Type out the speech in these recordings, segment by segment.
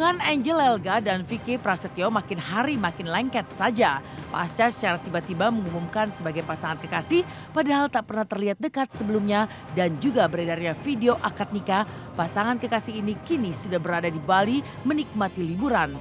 Hubungan Angel Elga dan Vicky Prasetyo makin hari makin lengket saja. Pasca secara tiba-tiba mengumumkan sebagai pasangan kekasih padahal tak pernah terlihat dekat sebelumnya dan juga beredarnya video akad nikah, pasangan kekasih ini kini sudah berada di Bali menikmati liburan.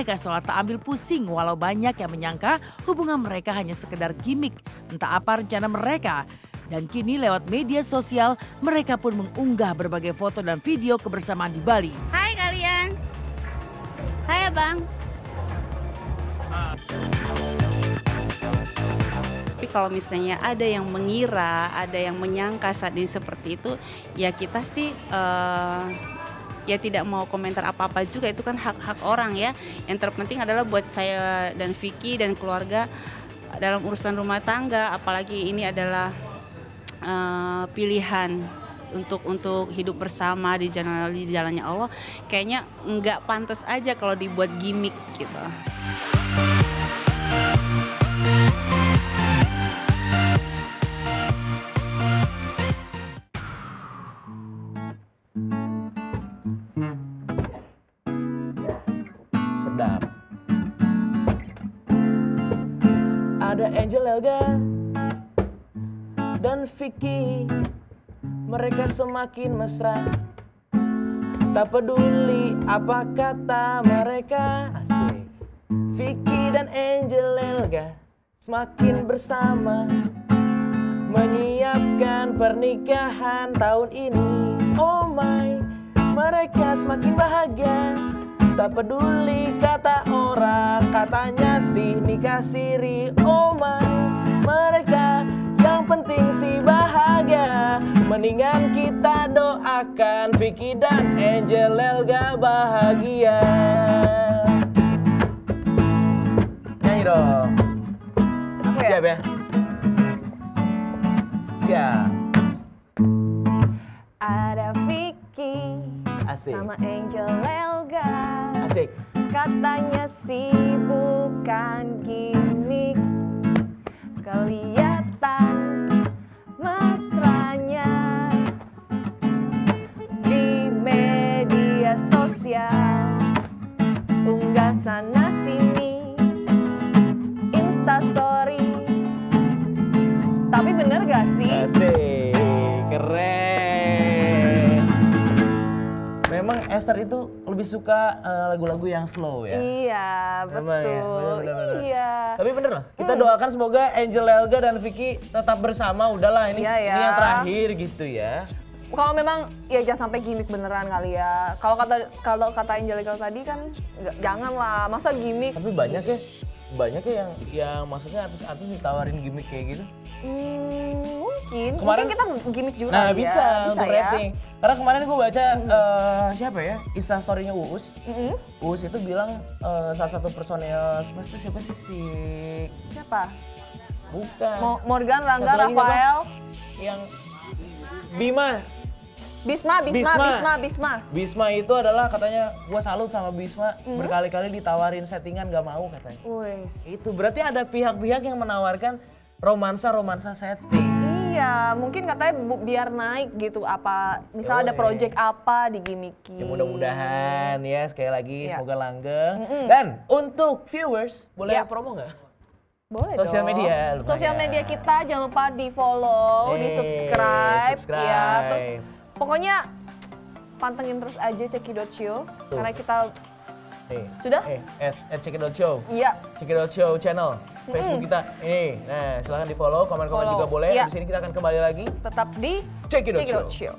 Mereka seolah tak ambil pusing walau banyak yang menyangka hubungan mereka hanya sekedar gimmick. Entah apa rencana mereka. Dan kini lewat media sosial mereka pun mengunggah berbagai foto dan video kebersamaan di Bali. Hai kalian. Hai abang. Tapi kalau misalnya ada yang mengira, ada yang menyangka saat ini seperti itu, ya kita sih uh, ya tidak mau komentar apa-apa juga itu kan hak-hak orang ya. Yang terpenting adalah buat saya dan Vicky dan keluarga dalam urusan rumah tangga, apalagi ini adalah uh, pilihan untuk untuk hidup bersama di jalan di jalannya Allah kayaknya nggak pantas aja kalau dibuat gimmick gitu. Ada Angel Elga dan Vicky. Mereka semakin mesra. Tak peduli apa kata mereka. Asik. Vicky dan Angel Elga Semakin bersama Menyiapkan pernikahan tahun ini. Oh my Mereka semakin bahagia. Tak peduli kata orang Katanya sih nikah siri my Mereka yang penting sih bahagia Mendingan kita doakan Vicky dan Angel Elga bahagia Nyanyi dong Aku ya? Siap ya? Siap Ada Vicky Asik sama Angel Elga. Asik Katanya sih bukan gimmick. Kelihatan mesranya di media sosial. Unggah sana sini Insta story. Tapi bener gak sih? Asik, Esther itu lebih suka eh, lagu-lagu yang slow ya. Iya, ya, betul. bener, bener, bener. Iya. Tapi bener loh, kita doakan semoga Angel Elga dan Vicky tetap bersama. Udahlah ini, Iya, ya. ini yang terakhir gitu ya. Kalau memang ya jangan sampai gimmick beneran kali ya. Kalau kata kalau kata Angelica tadi kan jangan lah. Masa gimmick? Tapi banyak ya, banyak ya yang yang maksudnya artis-artis ditawarin gimmick kayak gitu. Hmm, mungkin. Kemarin- mungkin kita gimmick juga Nah kali bisa, ya. untuk ya. rating. Karena kemarin gue baca eh, siapa ya, Insta story-nya Uus. Mm-mm. Uus itu bilang eh, salah satu personel siapa sih siapa sih si Siapa? bukan Mo- Morgan, Rangga? Rafael, yang Bima Bisma, Bisma, Bisma. Bisma, Bisma. Bisma itu adalah katanya gua salut sama Bisma Hmm? berkali-kali ditawarin settingan gak mau katanya. Wes. Itu berarti ada pihak-pihak yang menawarkan romansa-romansa setting. Iya, mungkin katanya bu- biar naik gitu apa. Misalnya ada project apa di gimmicky. Ya mudah-mudahan ya sekali lagi Iya. semoga langgeng. Dan untuk viewers boleh Iya. promo nggak? Boleh Sosial dong. media, lumayan. Sosial media kita jangan lupa di follow, di Eh, subscribe, subscribe. ya. Terus pokoknya pantengin terus aja Ceki.show karena kita Nih. Sudah? Eh, at, at Check.show. iya Check.show channel. Facebook kita. Ini. Nah, silahkan di follow, komen-komen juga boleh. Iya. Di sini kita akan kembali lagi. tetap di Ceki.show. Ceki.show.